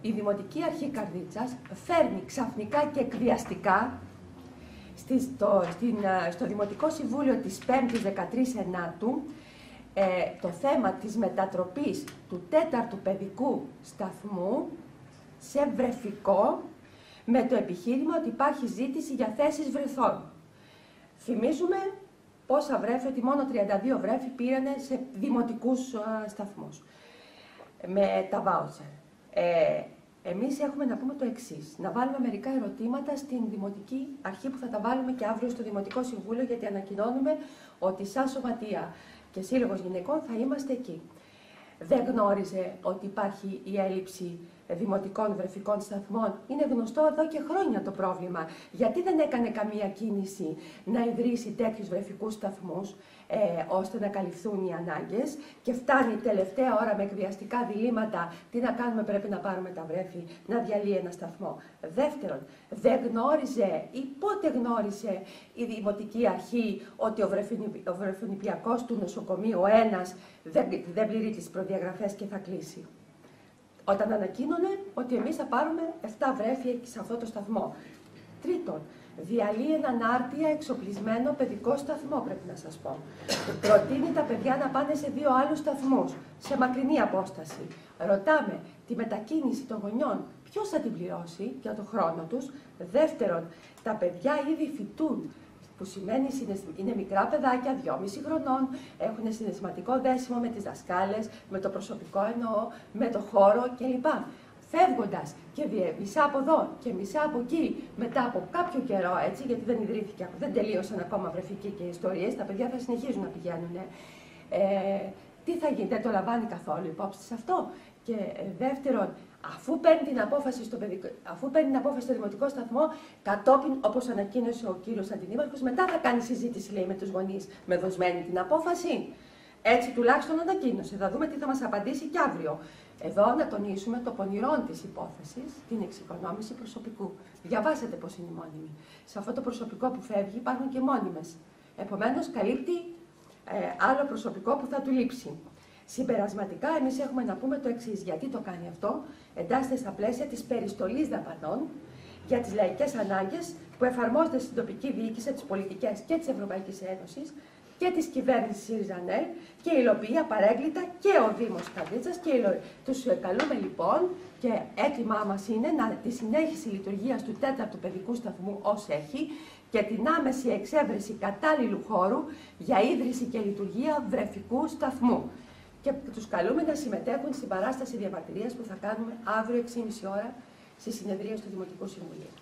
η Δημοτική Αρχή Καρδίτσας φέρνει ξαφνικά και εκβιαστικά στο, στην, στο Δημοτικό Συμβούλιο της 5ης 13 Ενάτου ε, το θέμα της μετατροπής του τέταρτου παιδικού σταθμού σε βρεφικό με το επιχείρημα ότι υπάρχει ζήτηση για θέσεις βρεθών. Θυμίζουμε πόσα βρέφη, ότι μόνο 32 βρέφη πήρανε σε δημοτικούς σταθμούς με τα βάουτσερ. Ε, εμείς έχουμε να πούμε το εξής. Να βάλουμε μερικά ερωτήματα στην Δημοτική Αρχή που θα τα βάλουμε και αύριο στο Δημοτικό Συμβούλιο, γιατί ανακοινώνουμε ότι σαν Σωματεία και Σύλλογος Γυναικών θα είμαστε εκεί. Δεν γνώριζε ότι υπάρχει η έλλειψη δημοτικών βρεφικών σταθμών. Είναι γνωστό εδώ και χρόνια το πρόβλημα. Γιατί δεν έκανε καμία κίνηση να ιδρύσει τέτοιους βρεφικούς σταθμούς, ε, ώστε να καλυφθούν οι ανάγκες; Και φτάνει τελευταία ώρα με εκβιαστικά διλήμματα. Τι να κάνουμε, πρέπει να πάρουμε τα βρέφη, να διαλύει ένα σταθμό. Δεύτερον, δεν γνώριζε ή πότε γνώρισε η Δημοτική Αρχή ότι ο βρεφονιπιακός του νοσοκομείου, ο ένας, δεν, δεν πληρεί τις προδιαγραφές και θα κλείσει; Όταν ανακοίνωνε ότι εμείς θα πάρουμε 7 βρέφη σε αυτό το σταθμό. Τρίτον, διαλύει έναν άρτια εξοπλισμένο παιδικό σταθμό, πρέπει να σας πω. Προτείνει τα παιδιά να πάνε σε δύο άλλους σταθμούς, σε μακρινή απόσταση. Ρωτάμε τη μετακίνηση των γονιών, ποιος θα την πληρώσει για τον χρόνο τους. Δεύτερον, τα παιδιά ήδη φοιτούν που σημαίνει είναι μικρά παιδάκια, 2,5 χρονών, έχουν συναισθηματικό δέσιμο με τις δασκάλες, με το προσωπικό εννοώ, με το χώρο κλπ. Φεύγοντας και μισά από εδώ και μισά από εκεί, μετά από κάποιο καιρό, έτσι, γιατί δεν ιδρύθηκε, δεν τελείωσαν ακόμα βρεφικοί και ιστορίες, τα παιδιά θα συνεχίζουν να πηγαίνουν. Ε, τι θα γίνει, δεν το λαμβάνει καθόλου υπόψη σε αυτό. Και ε, δεύτερον, αφού παίρνει την απόφαση στο, παιδικό, αφού παίρνει την απόφαση στο δημοτικό σταθμό, κατόπιν, όπως ανακοίνωσε ο κύριος Αντινήμαρχο, μετά θα κάνει συζήτηση, λέει, με τους γονείς με δοσμένη την απόφαση. Έτσι τουλάχιστον ανακοίνωσε. Θα δούμε τι θα μας απαντήσει και αύριο. Εδώ να τονίσουμε το πονηρό της υπόθεσης, την εξοικονόμηση προσωπικού. Διαβάσατε πώς είναι η μόνιμη. Σε αυτό το προσωπικό που φεύγει υπάρχουν και μόνιμες. Επομένως, καλύπτει ε, άλλο προσωπικό που θα του λείψει. Συμπερασματικά, εμείς έχουμε να πούμε το εξής. Γιατί το κάνει αυτό, εντάσσεται στα πλαίσια της περιστολής δαπανών για τις λαϊκές ανάγκες που εφαρμόζονται στην τοπική διοίκηση, τις πολιτικές και της Ευρωπαϊκής Ένωσης και της κυβέρνησης ΣΥΡΙΖΑΝΕΛ και υλοποιεί απαρέγκλητα και ο Δήμος Καρδίτσα. Και τους καλούμε λοιπόν και έτοιμά μας είναι να, τη συνέχιση λειτουργίας του τέταρτου παιδικού σταθμού ως έχει και την άμεση εξέβρεση κατάλληλου χώρου για ίδρυση και λειτουργία βρεφικού σταθμού και τους καλούμε να συμμετέχουν στην παράσταση διαμαρτυρίας που θα κάνουμε αύριο 6.30 ώρα στη συνεδρία του Δημοτικού Συμβουλίου.